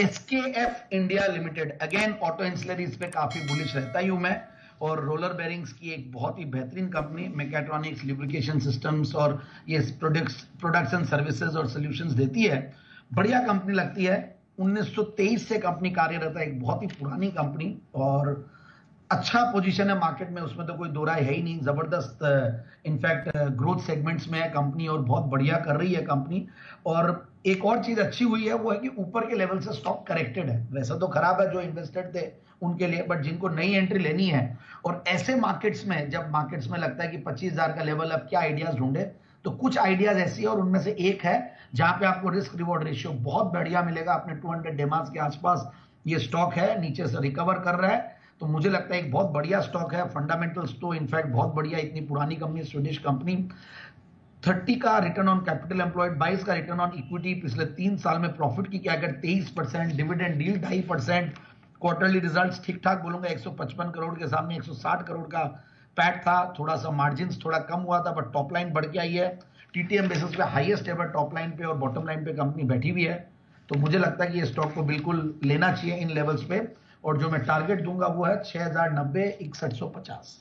SKF India limited again auto पे काफ़ी bullish रहता ही हूँ मैं। और रोलर बेरिंग्स की एक बहुत ही बेहतरीन कंपनी मैकेट्रॉनिक्स लिब्रिकेशन सिस्टम्स और ये प्रोडक्ट्स सर्विसेज़ और सॉल्यूशंस देती है। बढ़िया कंपनी लगती है। 1923 से कंपनी कार्यरत है, एक बहुत ही पुरानी कंपनी और अच्छा पोजीशन है मार्केट में, उसमें तो कोई दो राय है ही नहीं। ज़बरदस्त इनफैक्ट ग्रोथ सेगमेंट्स में है कंपनी और बहुत बढ़िया कर रही है कंपनी और एक और चीज़ अच्छी हुई है, वो है कि ऊपर के लेवल से स्टॉक करेक्टेड है। वैसा तो खराब है जो इन्वेस्टेड थे उनके लिए बट जिनको नई एंट्री लेनी है। और ऐसे मार्केट्स में, जब मार्केट्स में लगता है कि पच्चीस हज़ार का लेवल अब क्या आइडियाज़ ढूंढे? तो कुछ आइडियाज़ ऐसी है और उनमें से एक है, जहाँ पे आपको रिस्क रिवॉर्ड रेशियो बहुत बढ़िया मिलेगा। अपने 200 डेमास के आसपास ये स्टॉक है, नीचे से रिकवर कर रहा है। तो मुझे लगता है एक बहुत बढ़िया स्टॉक है फंडामेंटल्स तो इनफैक्ट बहुत बढ़िया, इतनी पुरानी कंपनी स्वीडिश कंपनी 30 का रिटर्न ऑन कैपिटल एम्प्लॉयड 22 का रिटर्न ऑन इक्विटी पिछले तीन साल में प्रॉफिट की क्या अगर 23 परसेंट डिविडेंड डील ढाई परसेंट क्वार्टरली रिज़ल्ट ठीक ठाक बोलूँगा 155 करोड़ के सामने 160 करोड़ का पैट था थोड़ा सा मार्जिन थोड़ा कम हुआ था बट टॉप लाइन बढ़ के आई है। टीटीएम बेसिस पे हाईएस्ट एवर टॉप लाइन पे और बॉटम लाइन पे कंपनी बैठी हुई है। तो मुझे लगता है कि ये स्टॉक को बिल्कुल लेना चाहिए इन लेवल्स पे। और जो मैं टारगेट दूँगा वो है छह हज़ार नब्बे इकसठ सौ पचास।